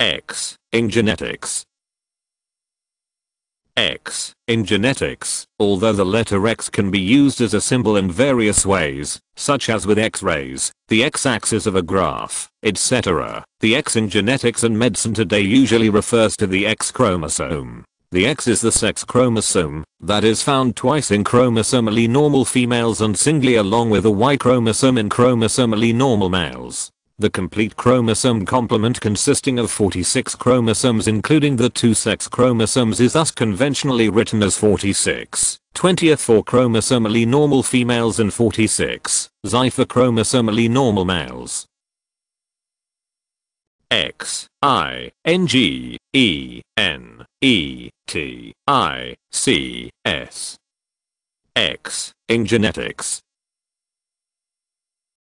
X. In genetics. X. In genetics, although the letter X can be used as a symbol in various ways, such as with x-rays, the x-axis of a graph, etc., the X in genetics and medicine today usually refers to the X chromosome. The X is the sex chromosome that is found twice in chromosomally normal females and singly along with the Y chromosome in chromosomally normal males. The complete chromosome complement consisting of 46 chromosomes including the two sex chromosomes is thus conventionally written as 46, 20th for chromosomally normal females and 46, XY for chromosomally normal males. X, I, N G, E, N, E, T, I, C, S. X, in genetics,